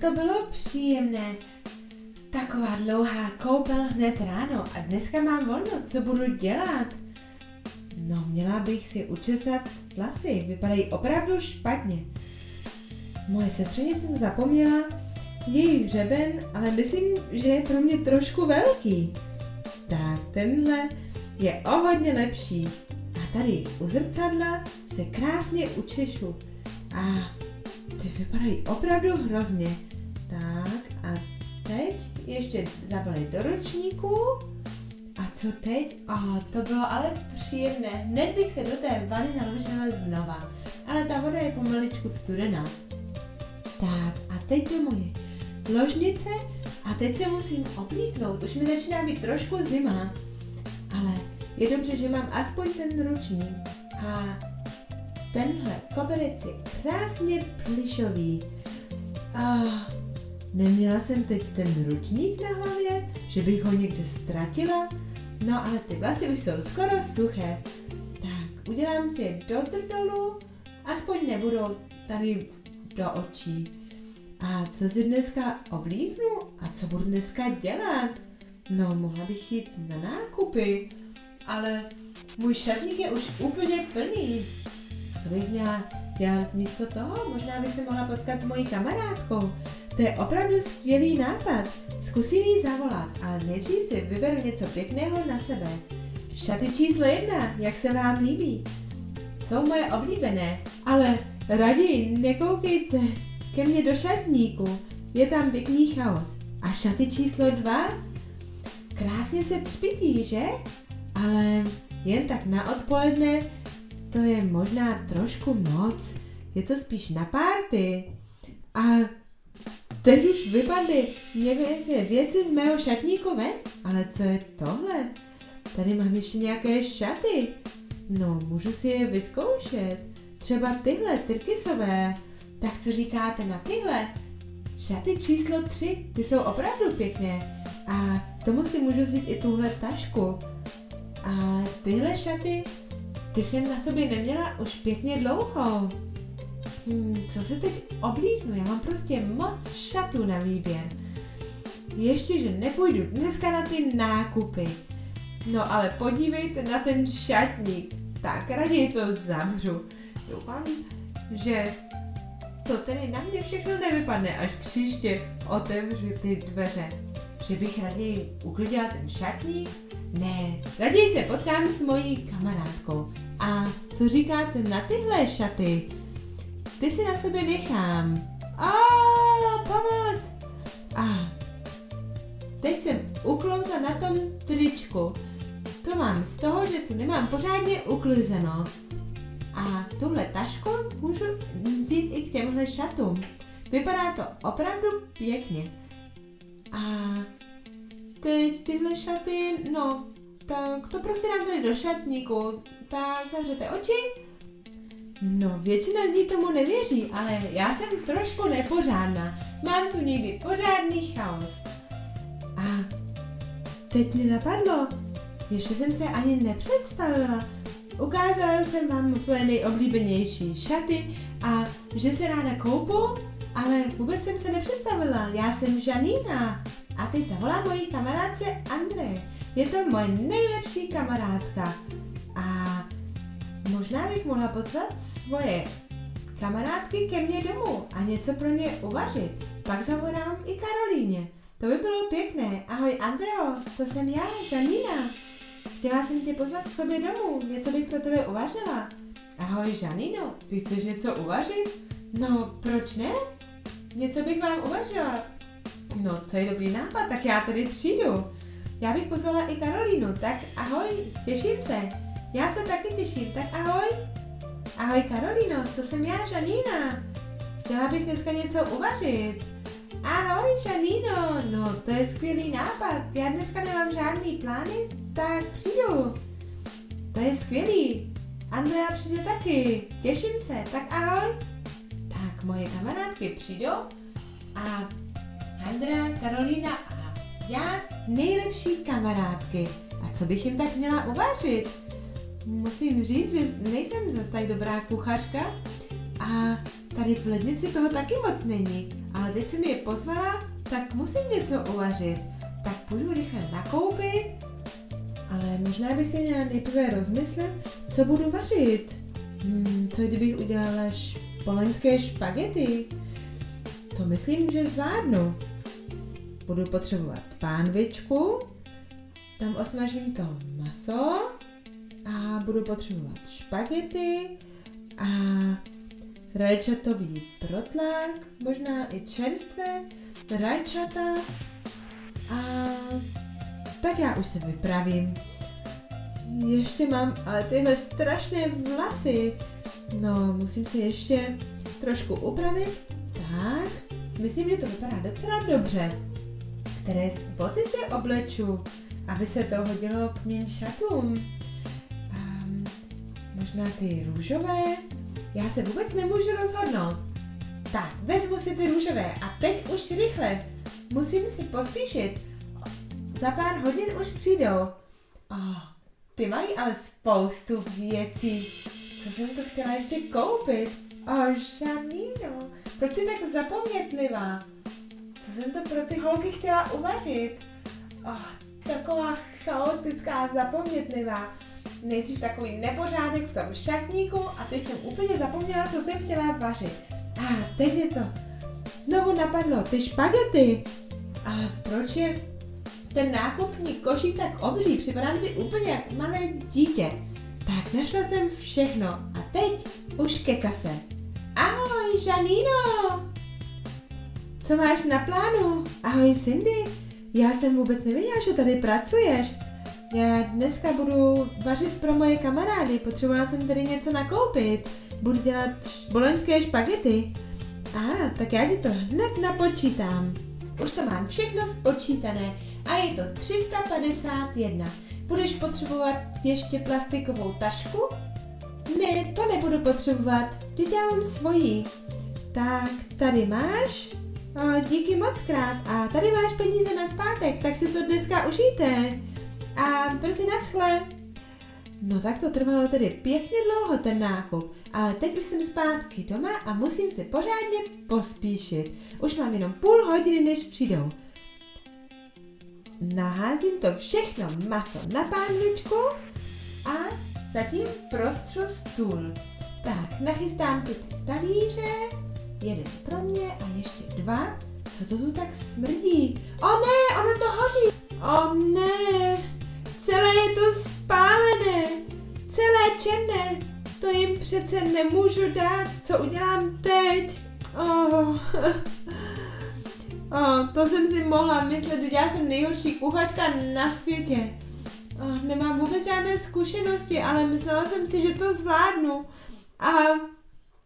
to bylo příjemné. Taková dlouhá koupel hned ráno a dneska mám volno, co budu dělat? No, měla bych si učesat vlasy, vypadají opravdu špatně. Moje sestřenice to zapomněla, její hřeben, ale myslím, že je pro mě trošku velký. Tak, tenhle je o hodně lepší. A tady u zrcadla se krásně učešu. A ty vypadají opravdu hrozně. A ještě zabalit do ručníku. A co teď? Oh, to bylo ale příjemné. Hned bych se do té vany naložila znova. Ale ta voda je pomaličku studená. Tak a teď do moje ložnice a teď se musím oblíknout. Už mi začíná být trošku zima. Ale je dobře, že mám aspoň ten ručník. A tenhle koberec je krásně plišový. A neměla jsem teď ten ručník na hlavě, že bych ho někde ztratila. No ale ty vlasy už jsou skoro suché. Tak, udělám si je do trdolu, aspoň nebudou tady do očí. A co si dneska oblíknu? A co budu dneska dělat? No, mohla bych jít na nákupy, ale můj šatník je už úplně plný. Co bych měla dělat místo toho? Možná by se mohla potkat s mojí kamarádkou. To je opravdu skvělý nápad. Zkusím jí zavolat, ale nejdřív si vyberu něco pěkného na sebe. Šaty číslo jedna, jak se vám líbí? Jsou moje oblíbené, ale raději nekoukejte ke mně do šatníku. Je tam pěkný chaos. A šaty číslo dva? Krásně se třpití, že? Ale jen tak na odpoledne, to je možná trošku moc. Je to spíš na párty. A teď už vypadly nějaké věci z mého šatníku ven. Ale co je tohle? Tady mám ještě nějaké šaty. No, můžu si je vyzkoušet. Třeba tyhle tyrkysové. Tak co říkáte na tyhle? Šaty číslo 3, ty jsou opravdu pěkné. A k tomu si můžu vzít i tuhle tašku. A tyhle šaty, ty jsem na sobě neměla už pěkně dlouho. Hmm, co si teď oblíknu? Já mám prostě moc šatů na výběr. Ještě, že nepůjdu dneska na ty nákupy. No ale podívejte na ten šatník. Tak raději to zavřu. Doufám, že to tedy na mě všechno nevypadne, až příště otevřu ty dveře. Že bych raději uklidila ten šatník? Ne, raději se potkám s mojí kamarádkou. A co říkáte na tyhle šaty? Ty si na sebe nechám. A pomoc! A teď jsem uklouzla na tom tričku. To mám z toho, že tu nemám pořádně uklizeno. A tuhle tašku můžu vzít i k těmhle šatům. Vypadá to opravdu pěkně. A teď tyhle šaty, no, tak to prostě dám tady do šatníku. Tak zavřete oči. No, většina lidí tomu nevěří, ale já jsem trošku nepořádná. Mám tu někdy pořádný chaos. A teď mi napadlo, ještě jsem se ani nepředstavila. Ukázala jsem vám svoje nejoblíbenější šaty a že se ráda koupu, ale vůbec jsem se nepředstavila. Já jsem Žanína a teď zavolám mojí kamarádce Andre. Je to moje nejlepší kamarádka. Možná bych mohla pozvat svoje kamarádky ke mně domů a něco pro ně uvařit. Pak zavolám i Karolíně. To by bylo pěkné. Ahoj Andreo, to jsem já, Žanína. Chtěla jsem tě pozvat k sobě domů, něco bych pro tebe uvařila. Ahoj Žanino, ty chceš něco uvařit? No, proč ne? Něco bych vám uvařila. No, to je dobrý nápad, tak já tady přijdu. Já bych pozvala i Karolínu, tak ahoj, těším se. Já se taky těším, tak ahoj. Ahoj Karolíno, to jsem já, Žanína. Chtěla bych dneska něco uvařit. Ahoj Žaníno, no to je skvělý nápad. Já dneska nemám žádný plány, tak přijdu. To je skvělý. Andrea přijde taky. Těším se, tak ahoj. Tak moje kamarádky přijdou a Andrea, Karolína a já nejlepší kamarádky. A co bych jim tak měla uvařit? Musím říct, že nejsem zase tak dobrá kuchařka a tady v lednici toho taky moc není. ale teď jsem je pozvala, tak musím něco uvařit. Tak půjdu rychle nakoupit, ale možná bych si měla nejprve rozmyslet, co budu vařit. Hmm, co kdybych udělala poloňské špagety? To myslím, že zvládnu. Budu potřebovat pánvičku, tam osmažím to maso a budu potřebovat špagety a rajčatový protlák, možná i čerstvé rajčata a tak já už se vypravím. Ještě mám ale tyhle strašné vlasy. No, musím se ještě trošku upravit. Tak, myslím, že to vypadá docela dobře. Které boty si obleču, aby se to hodilo k mým šatům? Možná ty růžové? Já se vůbec nemůžu rozhodnout. Tak, vezmu si ty růžové a teď už rychle. Musím si pospíšit. Za pár hodin už přijdou. Oh, ty mají ale spoustu věcí. Co jsem to chtěla ještě koupit? Oh, Žanino, proč jsi tak zapomnětlivá? Co jsem to pro ty holky chtěla uvařit? Oh, taková chaotická, zapomnětlivá. Nejdřív takový nepořádek v tom šatníku a teď jsem úplně zapomněla, co jsem chtěla vařit. A ah, teď je to znovu napadlo, ty špagety. A proč je ten nákupní košík tak obří? Připadám si úplně jak malé dítě. Tak, našla jsem všechno a teď už ke kase. Ahoj, Žaníno! Co máš na plánu? Ahoj, Cindy. Já jsem vůbec nevěděla, že tady pracuješ. Já dneska budu vařit pro moje kamarády, potřebovala jsem tady něco nakoupit. Budu dělat boloňské špagety. A, tak já ti to hned napočítám. Už to mám všechno spočítané a je to 351. Budeš potřebovat ještě plastikovou tašku? Ne, to nebudu potřebovat, teď já mám svoji. Tak, tady máš. O, díky moc krát. A tady máš peníze na zpátek, tak si to dneska užijte. A brzy naschle. No tak to trvalo tedy pěkně dlouho ten nákup, ale teď už jsem zpátky doma a musím si pořádně pospíšit. Už mám jenom půl hodiny, než přijdou. Naházím to všechno maso na pánvičku a zatím prostřu stůl. Tak, nachystám ty talíře, jeden pro mě a ještě dva. Co to tu tak smrdí? O ne, ono to hoří! O ne, jim přece nemůžu dát, co udělám teď. Oh. Oh, to jsem si mohla myslet, já jsem nejhorší kuchařka na světě. Oh, nemám vůbec žádné zkušenosti, ale myslela jsem si, že to zvládnu. A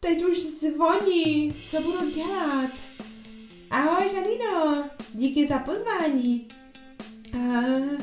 teď už zvoní, co budu dělat? Ahoj, Žanino, díky za pozvání. Uh,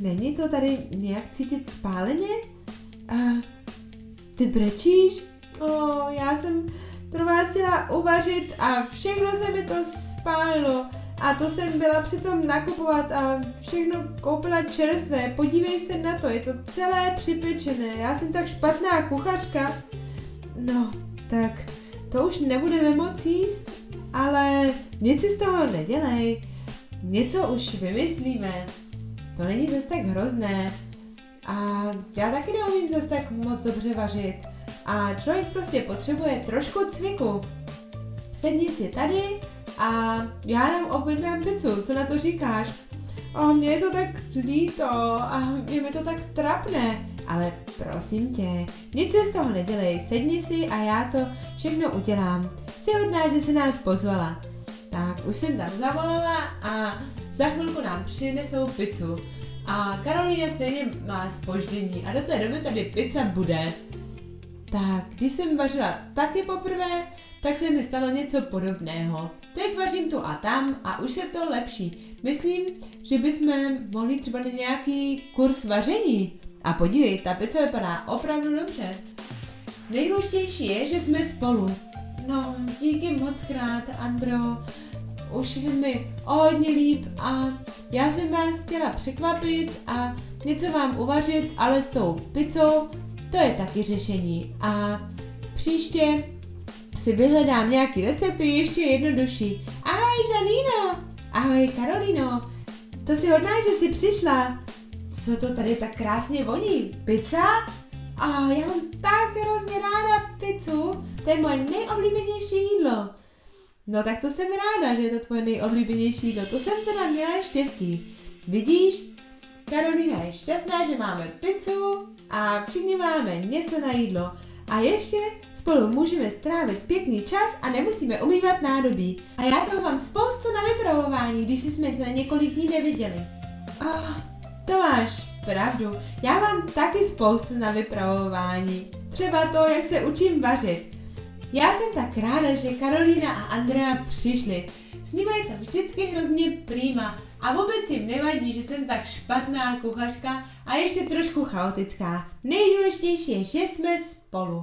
není to tady nějak cítit spáleně? Uh, ty brečíš? Oh, já jsem pro vás chtěla uvařit a všechno se mi to spálilo. A to jsem byla přitom nakupovat a všechno koupila čerstvé. Podívej se na to, je to celé připečené. Já jsem tak špatná kuchařka. No, tak to už nebudeme moc jíst, ale nic si z toho nedělej. Něco už vymyslíme. To není zase tak hrozné. A já taky neumím zase tak moc dobře vařit. A člověk prostě potřebuje trošku cviku. Sedni si tady a já nám objednám pizzu, co na to říkáš? O, mně je to tak líto a je mi to tak trapné. Ale prosím tě, nic se z toho nedělej, sedni si a já to všechno udělám. Jsi hodná, že jsi nás pozvala. Tak, už jsem tam zavolala a za chvilku nám přinesou pizzu. A Karolína stejně má spoždění a do té doby tady pizza bude. Tak, když jsem vařila taky poprvé, tak se mi stalo něco podobného. Teď vařím tu a tam a už je to lepší. Myslím, že bychom mohli třeba na nějaký kurz vaření. A podívej, ta pizza vypadá opravdu dobře. Nejdůležitější je, že jsme spolu. No, díky moc krát, Andro. Už je mi hodně líp a já jsem vás chtěla překvapit a něco vám uvařit, ale s tou pizzou to je taky řešení. A příště si vyhledám nějaký recept, který je ještě jednodušší. Ahoj, Žaníno! Ahoj, Karolino! To si hodná, že jsi přišla. Co to tady tak krásně voní? Pizza? A já mám tak hrozně ráda pizzu. To je moje nejoblíbenější jídlo. No tak to jsem ráda, že je to tvoje nejoblíbenější jídlo. To jsem teda měla štěstí. Vidíš, Karolina je šťastná, že máme pizzu a všichni máme něco na jídlo. A ještě spolu můžeme strávit pěkný čas a nemusíme umývat nádobí. A já toho mám spoustu na vypravování, když jsme se několik dní neviděli. Oh, to máš pravdu. Já mám taky spoustu na vypravování. Třeba to, jak se učím vařit. Já jsem tak ráda, že Karolína a Andrea přišli. S nimi je to vždycky hrozně prýma a vůbec jim nevadí, že jsem tak špatná kuchařka a ještě trošku chaotická. Nejdůležitější je, že jsme spolu.